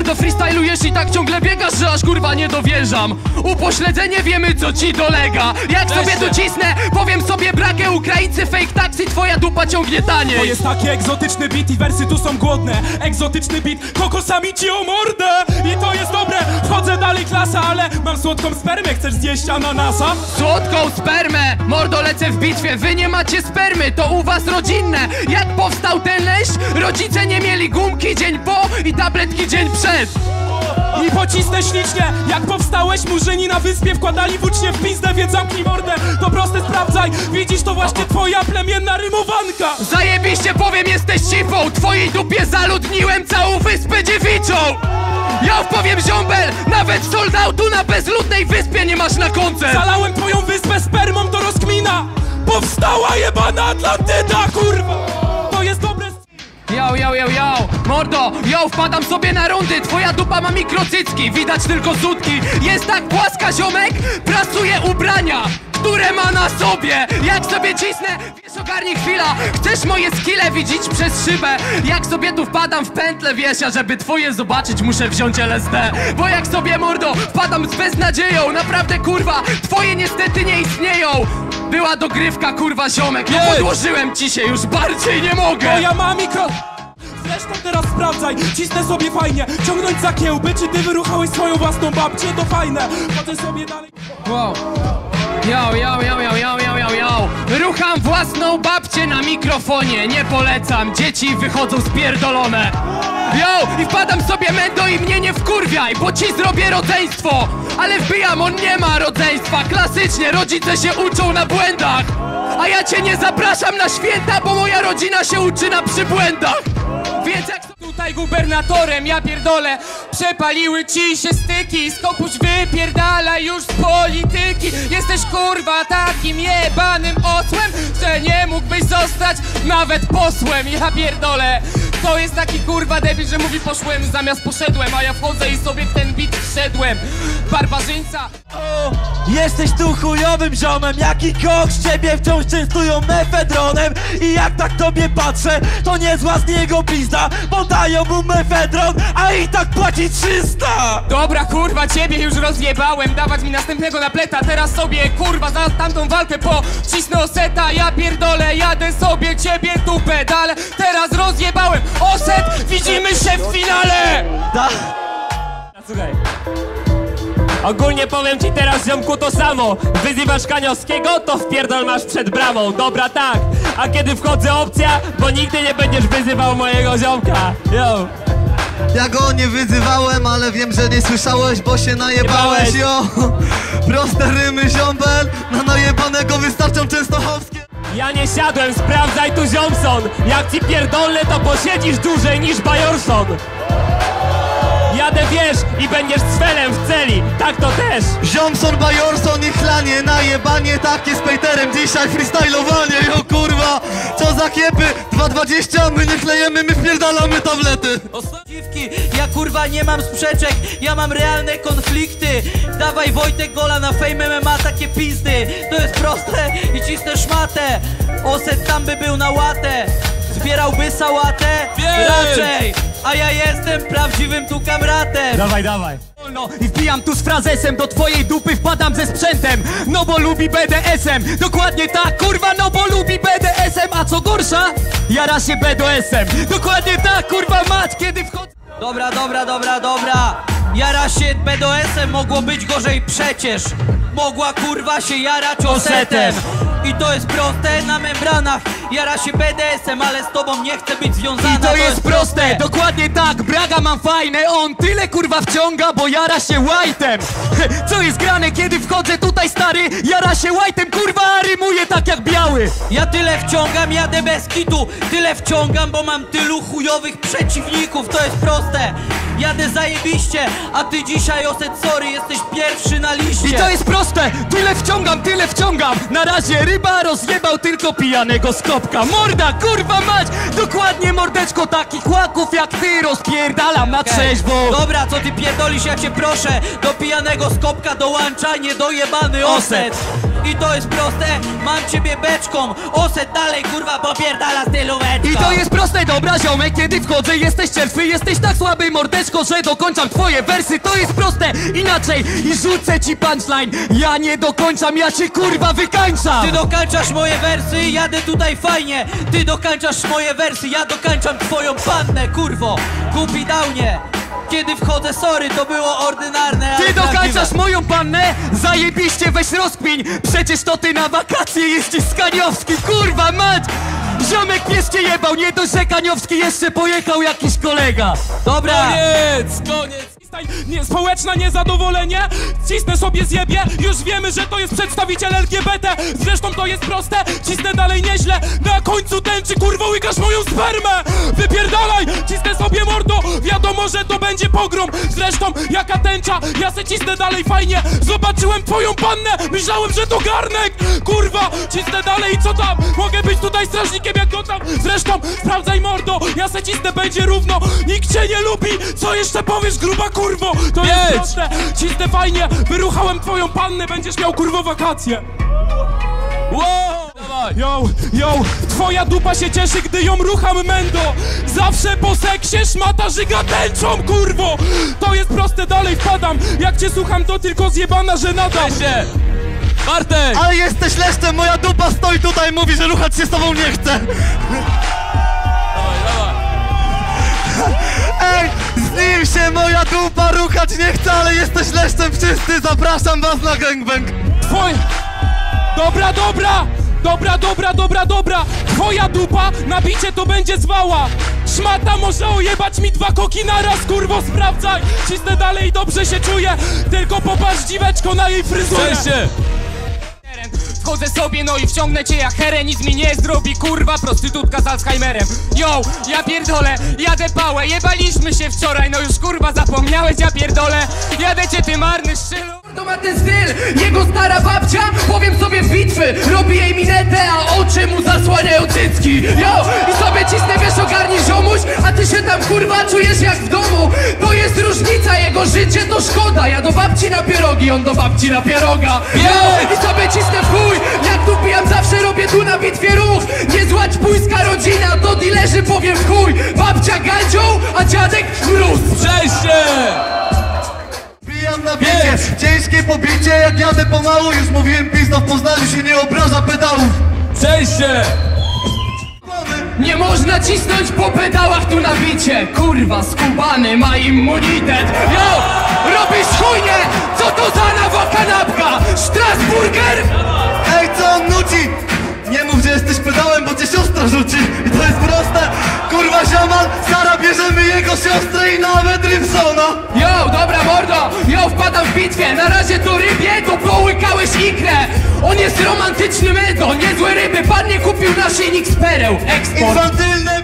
Mordo freestylujesz i tak ciągle biegasz, że aż kurwa nie dowierzam. Upośledzenie wiemy co ci dolega. Jak sobie tu cisnę, powiem sobie brakę Ukraińcy fake taxi, twoja dupa ciągnie To taniej jest taki egzotyczny beat i wersy tu są głodne. Egzotyczny beat, kokosami ci o mordę. I to jest dobre, wchodzę dalej klasa Ale mam słodką spermę, chcesz zjeść ananasa? Słodką spermę, mordo lecę w bitwie. Wy nie macie spermy, to u was rodzinne. Jak powstał ten leszcz? Rodzice nie mieli gumki dzień po i tabletki dzień przed I pocisnę ślicznie, jak powstałeś Murzyni na wyspie wkładali włócznie w pizdę Więc zamknij mordę, to proste sprawdzaj. Widzisz, to właśnie twoja plemienna rymowanka. Zajebiście powiem, jesteś cipą. Twojej dupie zaludniłem całą wyspę dziewiczą. Ja powiem ziombel, nawet soldautu na bezludnej wyspie nie masz na koncert Zalałem twoją wyspę spermą, to rozkmina. Powstała jebana Atlantyda, kurwa. Yo, yo, yo, yo, mordo, yo, wpadam sobie na rundy. Twoja dupa ma mikrocycki, widać tylko sutki Jest tak płaska, ziomek, prasuje ubrania które ma na sobie. Jak sobie cisnę, wiesz ogarnij chwila. Chcesz moje skille widzieć przez szybę? Jak sobie tu wpadam w pętlę wiesz A żeby twoje zobaczyć muszę wziąć LSD Bo jak sobie mordo wpadam z beznadzieją Naprawdę kurwa, twoje niestety nie istnieją Była dogrywka kurwa ziomek. No podłożyłem ci się, już bardziej nie mogę. Bo ja mam mikro... Zresztą teraz sprawdzaj, cisnę sobie fajnie. Ciągnąć za kiełby, czy ty wyruchałeś swoją własną babcię? To fajne, chodzę sobie dalej. Wow. Yo, yo, yo, yo, yo, yo, yo, yo. Rucham własną babcię na mikrofonie, nie polecam, dzieci wychodzą spierdolone. Yo, i wpadam sobie mendo i mnie nie wkurwiaj, bo ci zrobię rodzeństwo. Ale wbijam, on nie ma rodzeństwa, klasycznie, rodzice się uczą na błędach. A ja cię nie zapraszam na święta, bo moja rodzina się uczy na przybłędach. Więc jak Tutaj gubernatorem, ja pierdolę Przepaliły ci się styki Skopuś wypierdala już z polityki Jesteś kurwa takim jebanym osłem Że nie mógłbyś zostać nawet posłem Ja pierdolę To jest taki kurwa debil, że mówi poszłem zamiast poszedłem A ja wchodzę i sobie w ten bit wszedłem. Barbarzyńca. Jesteś tu chujowym ziomem, jaki koks ciebie wciąż częstują mefedronem. I jak tak tobie patrzę, to niezła z niego pizda Bo dają mu mefedron, a i tak płaci 300 Dobra kurwa, ciebie już rozjebałem Dawać mi następnego napleta Teraz sobie kurwa za tamtą walkę pocisnę oseta. Ja pierdolę, jadę sobie ciebie tu pedale Widzimy się w finale! Da Słuchaj. Ogólnie powiem ci teraz, ziomku, to samo. Wyzywasz Kaniowskiego, to wpierdol masz przed bramą. Dobra, tak. A kiedy wchodzę opcja, bo nigdy nie będziesz wyzywał mojego ziomka. Yo. Ja go nie wyzywałem, ale wiem, że nie słyszałeś, bo się najebałeś, jo Proste rymy, ziombel Na najebanego wystarczą częstochowskie Ja nie siadłem, sprawdzaj tu ziomson. Jak ci pierdolę, to posiedzisz dłużej niż Bajorson Jadę wiesz i będziesz cfelem w celi, tak to też. Ziomson, Bajorson i chlanie Najebanie takie z Pejterem Dzisiaj freestylowanie, jo kurwa Co za kiepy. 2,20 My nie klejemy, my wpierdalamy tablety. Dziwki, ja kurwa nie mam sprzeczek, ja mam realne konflikty. Dawaj Wojtek Gola na Fame MMA takie pizdy. To jest proste i cisnę szmatę Oset tam by był na łatę. Zbierałby sałatę? Raczej! A ja jestem prawdziwym tu kamratem. Dawaj, dawaj No i wbijam tu z frazesem Do twojej dupy wpadam ze sprzętem. No bo lubi BDSM Dokładnie tak, kurwa, no bo lubi BDSM A co gorsza? Jara się BDSM Dokładnie tak, kurwa, mać, kiedy wchodzę Dobra, dobra, dobra, dobra. Jara się BDSM mogło być gorzej przecież. Mogła kurwa się jarać osetem. I to jest proste na membranach Jara się BDSM, ale z tobą nie chcę być związana I to jest proste, dokładnie tak, braga mam fajne On tyle kurwa wciąga, bo jara się white'em Co jest grane, kiedy wchodzę tutaj stary? Jara się white'em, kurwa, rymuje tak jak biały. Ja tyle wciągam, jadę bez kitu. Tyle wciągam, bo mam tylu chujowych przeciwników. To jest proste. Jadę zajebiście, a ty dzisiaj oset sorry Jesteś pierwszy na liście. I to jest proste, tyle wciągam, tyle wciągam. Na razie ryba rozjebał tylko pijanego skopka Morda, kurwa mać, dokładnie mordeczko Takich łaków jak ty rozpierdalam na trzeźwo. Dobra, co ty pierdolisz, ja cię proszę. Do pijanego skopka dołącza niedojebany oset. I to jest proste, mam ciebie beczką. Oset dalej kurwa popierdala stylóweczką. I to jest proste, dobra ziomek, kiedy wchodzę jesteś czerstwy, jesteś tak słaby mordeczko że dokończam twoje wersy. To jest proste, inaczej. I rzucę ci punchline. Ja nie dokończam, ja cię kurwa wykańczam. Ty dokańczasz moje wersy, jadę tutaj fajnie Ty dokańczasz moje wersy, ja dokańczam twoją pannę, kurwo Głupi downie Kiedy wchodzę, sorry, to było ordynarne, ale Ty dokańczasz moją pannę? Zajebiście, weź rozkmin Przecież to ty na wakacje jeździsz z Kaniowski, kurwa mać! Ziomek cię jebał, nie dość, że Kaniowski jeszcze pojechał jakiś kolega Dobra, Koniec, koniec. Nie, społeczne niezadowolenie, cisnę sobie zjebie, już wiemy, że to jest przedstawiciel LGBT, zresztą to jest proste, cisnę dalej nieźle, na końcu tęczy, kurwa, łykasz moją spermę, wypierdalaj, cisnę wiadomo, że to będzie pogrom, zresztą jaka tęcza, ja se cisnę dalej fajnie, zobaczyłem twoją pannę, myślałem, że to garnek, kurwa, cisnę dalej i co tam, mogę być tutaj strażnikiem jak go tam, zresztą sprawdzaj mordo, ja se cisnę, będzie równo, nikt cię nie lubi, co jeszcze powiesz, gruba kurwo, to jest proste, cisnę fajnie, wyruchałem twoją pannę, będziesz miał kurwo wakacje. Wow! Yo, yo, twoja dupa się cieszy, gdy ją rucham mendo. Zawsze po seksie szmata żyga tęczą, kurwo. To jest proste, dalej wpadam. Jak cię słucham, to tylko zjebana żenada. Się! Bartek! Ale jesteś leszczem, moja dupa stoi tutaj mówi, że ruchać się z tobą nie chce. Ej, z nim się moja dupa ruchać nie chce, ale jesteś leszczem czysty, zapraszam was na gangbang. Twoj... Dobra, dobra! Dobra, dobra, dobra, dobra! Twoja dupa na bicie to będzie zwała! Szmata może ojebać mi dwa koki naraz, kurwo, sprawdzaj! Cisnę dalej dobrze się czuję, tylko popatrz dziweczko na jej fryzurę! Wchodzę sobie, no i wciągnę cię jak herę, nic mi nie zrobi, kurwa, prostytutka z Alzheimerem. Yo, ja pierdolę, jadę pałę, jebaliśmy się wczoraj, no już kurwa zapomniałeś, ja pierdolę, jadę cię ty marny szczylu. To ma ten styl, jego stara babcia, powiem sobie z bitwy Robi jej minetę, a oczy mu zasłaniają cycki. Yo, i sobie cisnę, wiesz, ogarnij ziomuś A ty się tam kurwa czujesz jak w domu. To jest różnica, jego życie to szkoda. Ja do babci na pierogi, on do babci na pieroga. Yo, i sobie cisnę w chuj Jak tu pijam, zawsze robię tu na bitwie ruch. Niezła ćpujska rodzina, to dilerzy powiem chuj. Babcia gadzią, a dziadek mróz Pijam na pobicie, jak jadę pomału Już mówiłem pizdo, w Poznaniu się nie obraża pedałów Nie można cisnąć po pedałach tu na bicie Kurwa, skubany ma immunitet Yo, robisz chujnie Co to za nowa kanapka? Strasburger? Ej, co on nuci? Nie mów, że jesteś pedałem, bo cię siostra rzuci. I to jest proste. Kurwa ziomal, Sara bierzemy jego siostrę i nawet Rybsona Yo, dobra mordo. Yo, wpadam w bitwie. Na razie to rybie, to połykałeś ikrę. On jest romantyczny medo Niezłe ryby, pan nie kupił naszyjnik z pereł Eksport. Infantylne